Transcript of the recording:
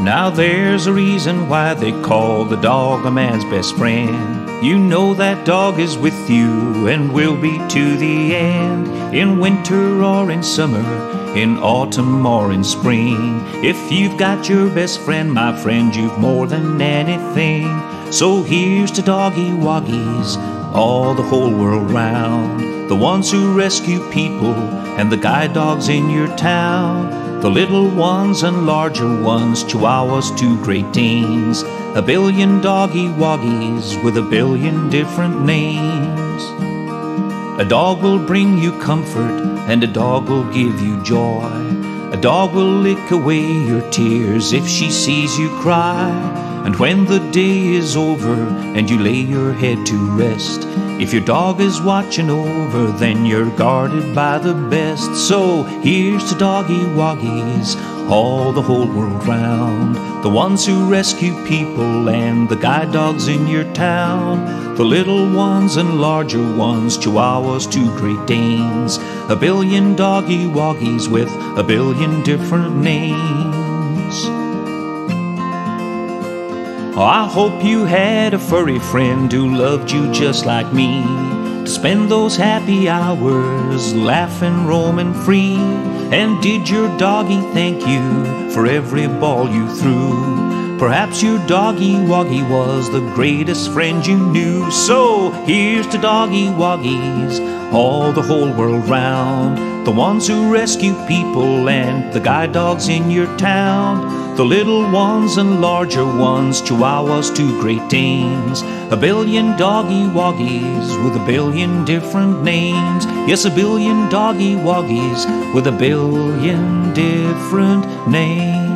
Now there's a reason why they call the dog a man's best friend. You know that dog is with you and will be to the end, in winter or in summer, in autumn or in spring. If you've got your best friend, my friend, you've more than anything. So here's to doggy woggies, all the whole world round. The ones who rescue people and the guide dogs in your town. The little ones and larger ones, chihuahuas to Great Danes. A billion doggy woggies with a billion different names. A dog will bring you comfort, and a dog will give you joy. A dog will lick away your tears if she sees you cry. And when the day is over and you lay your head to rest, if your dog is watching over, then you're guarded by the best. So here's to doggy woggies, all the whole world round. The ones who rescue people and the guide dogs in your town. The little ones and larger ones, chihuahuas to Great Danes. A billion doggy woggies with a billion different names. Oh, I hope you had a furry friend who loved you just like me. To spend those happy hours laughing, roaming free. And did your doggy thank you for every ball you threw? Perhaps your doggy woggy was the greatest friend you knew. So here's to doggy woggies, all the whole world round. The ones who rescue people and the guide dogs in your town. The little ones and larger ones, chihuahuas to Great Danes. A billion doggy woggies with a billion different names. Yes, a billion doggy woggies with a billion different names.